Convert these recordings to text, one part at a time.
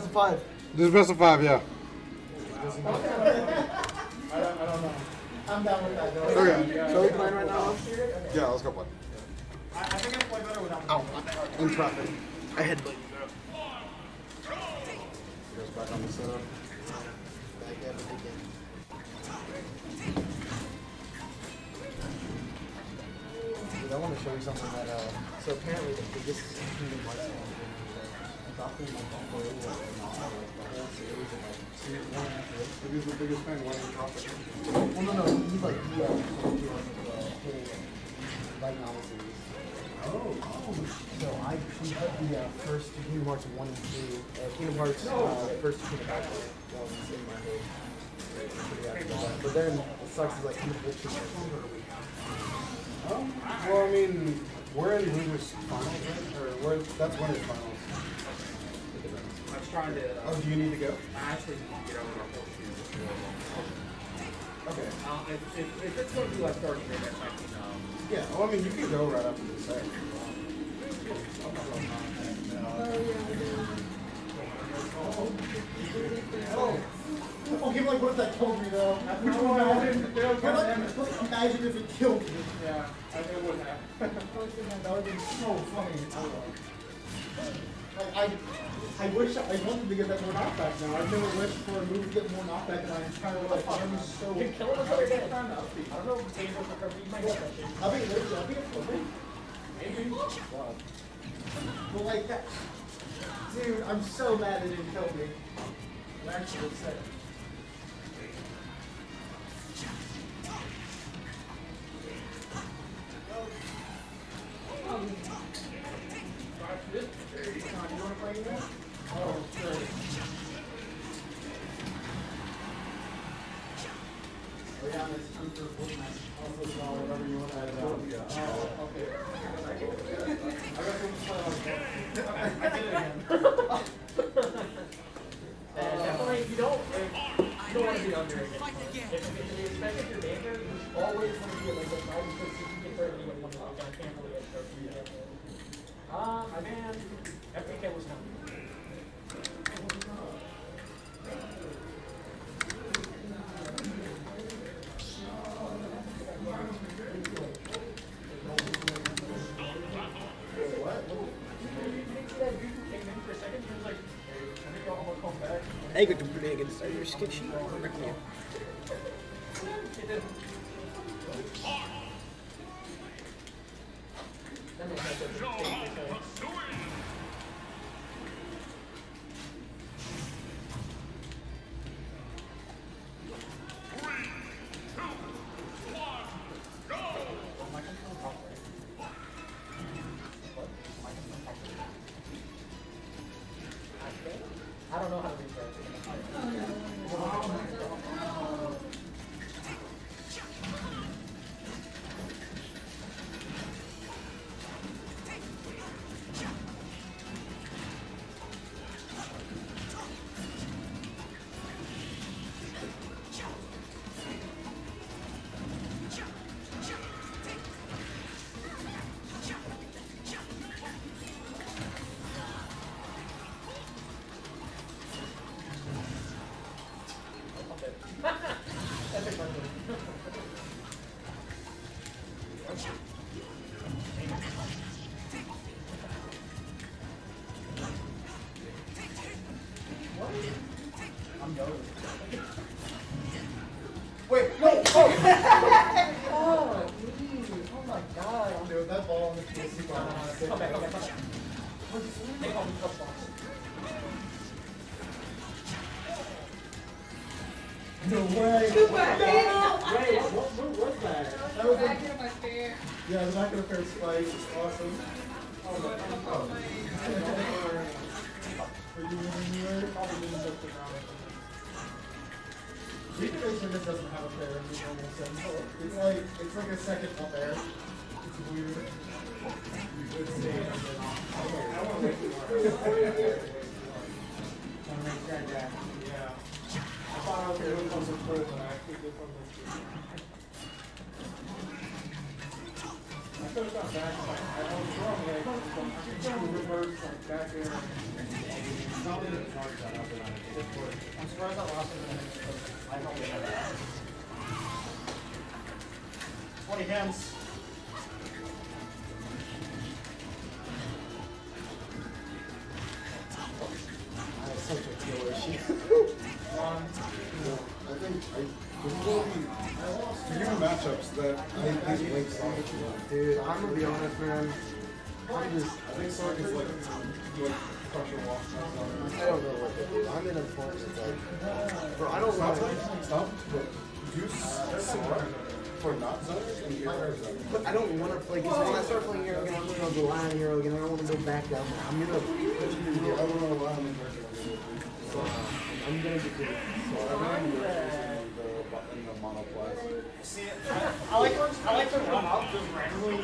best of five. This is best of five, yeah. I don't, I don't know. I'm down with that. Though. Okay. So we playing right now? Yeah, let's go play. I, I think I play better without. Ow, in traffic. I had. Back Goes back on the setup. up again. Dude, I want to show you something that. Uh, so apparently the biggest Kingdom Hearts traffic. Well, no, no, he's like he uh, told like the whole light novel series. Oh, So I read the uh, first Kingdom Hearts one and two. Uh, Kingdom Hearts uh, first two Kingdom Hearts while I was in my head. That. But then it sucks is like book two Um, well, I mean, we're in winners finals, right? Or we're, that's winners finals. Trying to. Uh, Oh, do you need to go? I actually need to get over my whole shoes. Okay. Uh, if, if, if it's going to be like 30 minutes, I can. Um, Yeah, well, I mean, you can go right after the set. Okay, like what if that killed me though? No, one? I don't You're like, come in. like, imagine if it killed me. yeah, I it would have. That would be so funny. Like I, I wish I wanted to get that more knockback now. I've never wished for a move to get more knockback in my entire life. I'm so. Can kill it with other guys trying to upbeat. I don't know if it's able to cover. You might get that shit. I'll be, I'll be, I'll be. Maybe. But like that, dude, I'm so mad they didn't kill me. I'm actually upset. Hey, good to play against your sketchy. Wait, no! Oh! oh, geez. Oh my god. Dude, that ball on the PC bar. Come back, come back, come back. They call me Cup Box. No way! Too bad. Wait, what, what, what was that? That was Back like, in my fair. yeah, the back of the fair spike. It's awesome. Oh my god. Nations just doesn't have a in. It's like, it's like a second. I want to make. Yeah. I thought I was going to come some further, but I actually did from this. I could back, like, I was wrong, like, going reverse, like, back there. Something that's hard to up and on it. I'm surprised I lost it in because I don't have that. 20 hands. I have such a skill issue. One. I think, I, there's will be few matchups that I think these links on. Dude, I'm gonna be honest, man. I'm just, I think Sark is like, like, pressure walk. I don't know what to do. I'm in a form that's like, bro, I don't Stop, know. stop, but use Sark for not zoners and air zoners. But I don't want to play, because when I start playing Hero again, I'm gonna go line Hero again. I don't want to go back down. I'm gonna, I don't know why I'm in pressure. so, I'm gonna get good. In the monoplace. See, I, I like I like to run up just randomly.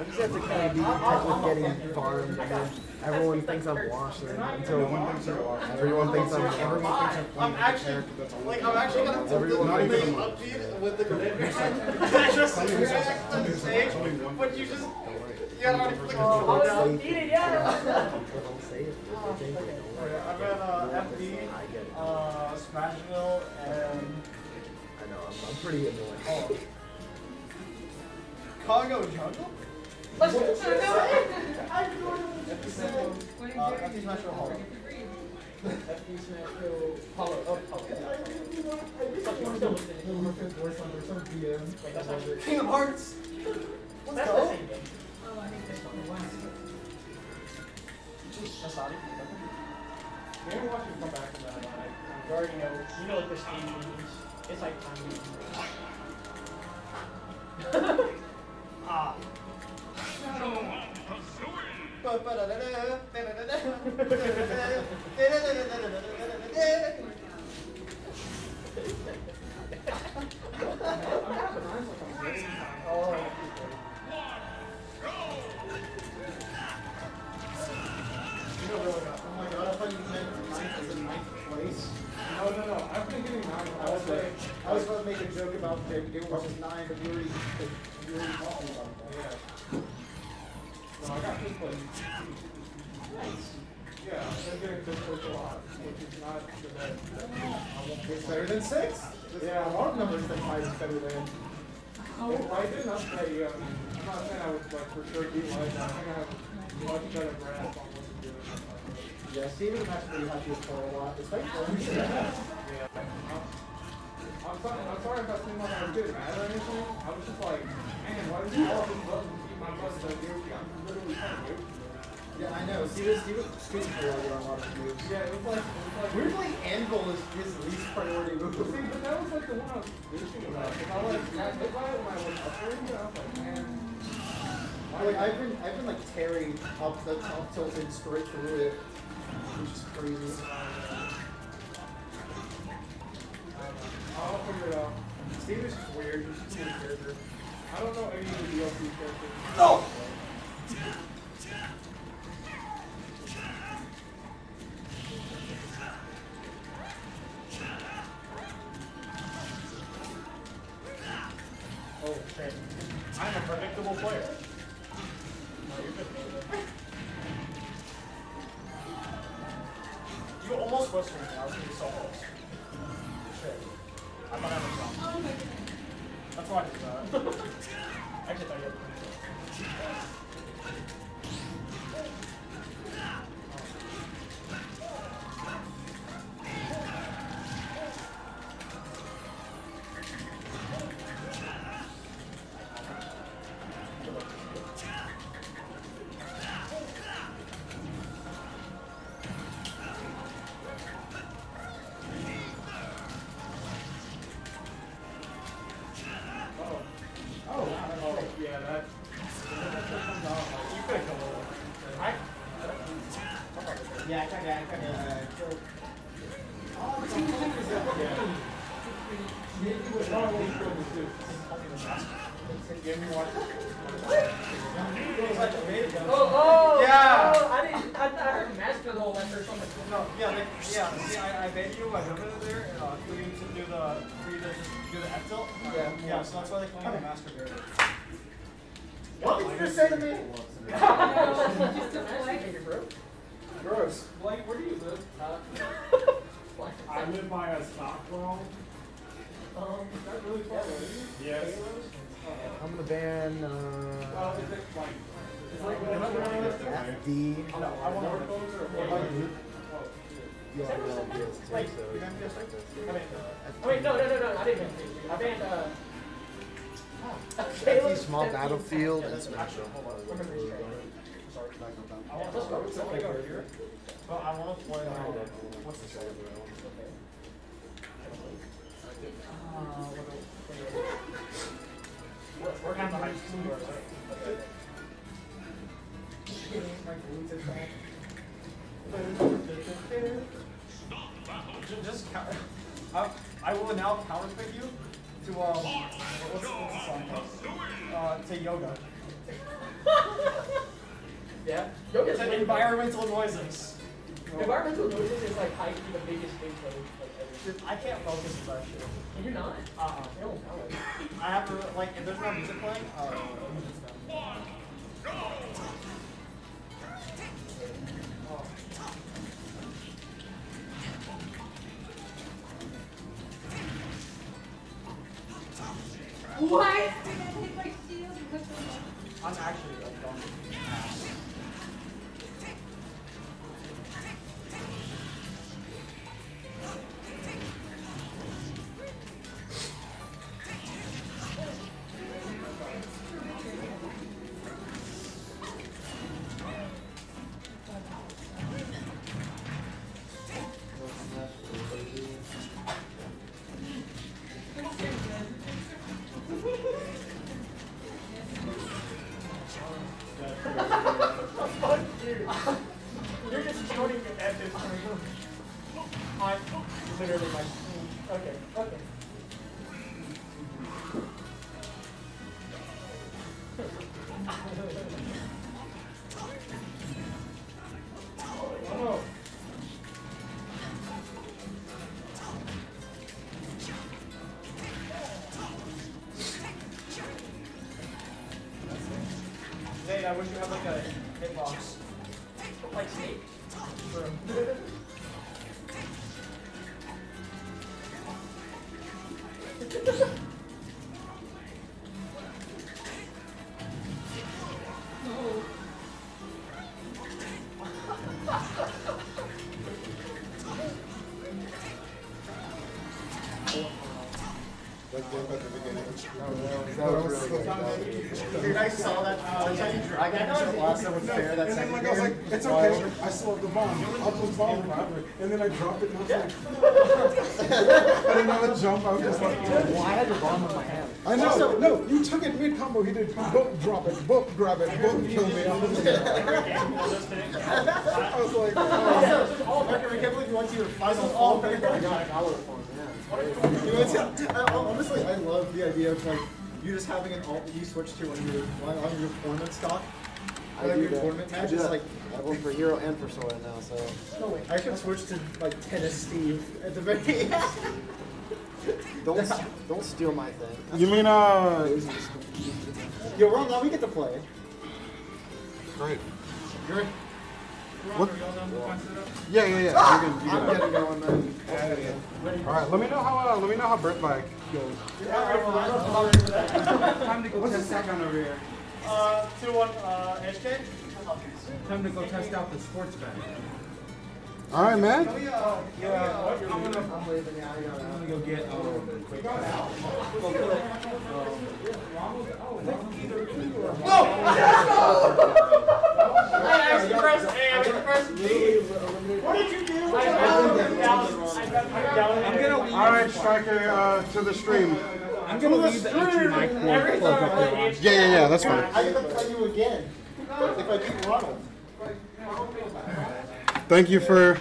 I just have to kind of be content with getting farmed, and then everyone thinks I'm washing until No one thinks you're watching. everyone thinks I'm. Everyone thinks I'm I'm actually like I'm actually gonna tilt Everyone- the Not even up to you with the grenade I just react to the stage, but you just you gotta already flick Oh, it I'll down. eat it, yeah. Don't say it. They think they know Okay, it. I've got uh, FD, I uh, Smashville, and I know. I'm, I'm pretty annoying. Kongo Jungle. Let's go. I FD Smashville Hollow. FD Smashville Hollow. Oh, Hollow. King of Hearts. Let's That's go. the same game. Oh, I think this one. Asadi. Maybe watch you come back from that. like, You already know. You know what this game means. It's like time meeting. ah. About to make a joke about Jake Gill versus nine, but you already, you already talking about that. Yeah. No, I got fifth place. Nice. Yeah, I'm getting fifth place a lot, which is not the best. It's better than six. Yeah, a lot of numbers five is better than. If I didn't upplay, um, I'm not saying I would like for sure beat like that. I think I have a much better grasp on what's doing. Yeah, Steven and Max really helped you play a lot, especially. Yeah. I'm sorry, I'm sorry if I seemed like I was getting mad or anything. I was just like, man, why did you all these buttons keep my buttons so goofy? I'm literally trying to go. Yeah, I know. Steven, Steven, Steven really on a lot of moves. Yeah, it was like, it was like. Weirdly, Anvil is his least priority move. See, but that was like the one I was bitching about. If I got hit by it when I was it, I was like, man. Like I- I've been, I've been like tearing up the up tilted straight through it, which is crazy. It out. Steve is just weird. He's just a weird character. I don't know any of the DLC characters. No! Oh shit. I'm a predictable player. No, you're. You almost whispered me. I was gonna be so close. That's why I did that. I actually thought you had Yeah, I kinda, I kinda killed. yeah. Maybe with not only kill the suit. Give me one. Oh, oh! Yeah. Oh, I didn't. I, I heard Master the whole lecture or something. No, yeah, like, yeah. See, I, I made you my movement there uh, for you to do the, for you to just do the F tilt. Yeah. Yeah, so that's why they call me the master barrier. What did you just say to me? Gross. Blake, where do you live? I live by a Stockwell. Um, Is that really far away? Yes. I'm gonna ban Well, uh, is it like, it's like whenever I was FD. no, I want to go there. What about you? Oh, shit. You already know DS too, Wait, so you you got can this? just I mean, oh wait, no, no, no, no, I didn't mean to. I banned, uh. FD Small Battlefield and Smash Bros. Remember his training. Sorry. I Let's go. want to go here. Well, I want to play. uh, what's the show? Okay. Uh, We're, kind of high school, right? My glutes is back. Ju- Just count. I, I will now counter pick you to um. What's, what's the song called? Uh, to yoga. Yeah. Yoga's To environmental noises. Environmental noises is like high the biggest thing for like ever. I can't focus on that shit. Can you're not. Uh-uh. You don't sound like it. I have to like if there's no music playing. Uh, music's done. What? I'm actually a Nate, I wish you had like a hitbox. That was really good. That was. Dude, I saw that. Uh, Dragon last time was fair. That And then like I was like, it's okay. I still have the bomb. I'll just bomb. And then I dropped it and I was like, I didn't have a jump. I was just like, Well, I had your bomb in my hand. I know. No, you took it mid combo. He did boop, drop it, boop, grab it, boop, kill me. I was like, oh. Oh, I can't believe you went to your final all I got power form, yeah. You went to, I, honestly, I love the idea of like you just having an alt you switch to on your on on your tournament stock. I Like do your that. tournament match is like I work for Hero and for Sora now, so. No way. I should switch to like tennis Steve at the very end. Don't don't steal my thing. You mean, uh, Yo, Ron, now we get to play. great. You're What? Yeah, yeah, yeah. You can, you I'm can. getting going then. All right, let me know how, uh, let me know how Brett bike goes. Time to go test out over here. Uh, two one. Uh, HK. Time to go test out the sports bag. All right, man. Yeah. What? I'm gonna, I'm leaving, yeah, I gotta. I'm gonna go get, um, I actually pressed A, I pressed B. What did you do? I found him down. I found him down I'm gonna leave. All right, Striker, uh, to the stream. I'm gonna leave the HDMI cord Every time up I there. play Yeah, yeah, yeah. That's fine. I get to play you again if I beat Ronald. Thank you for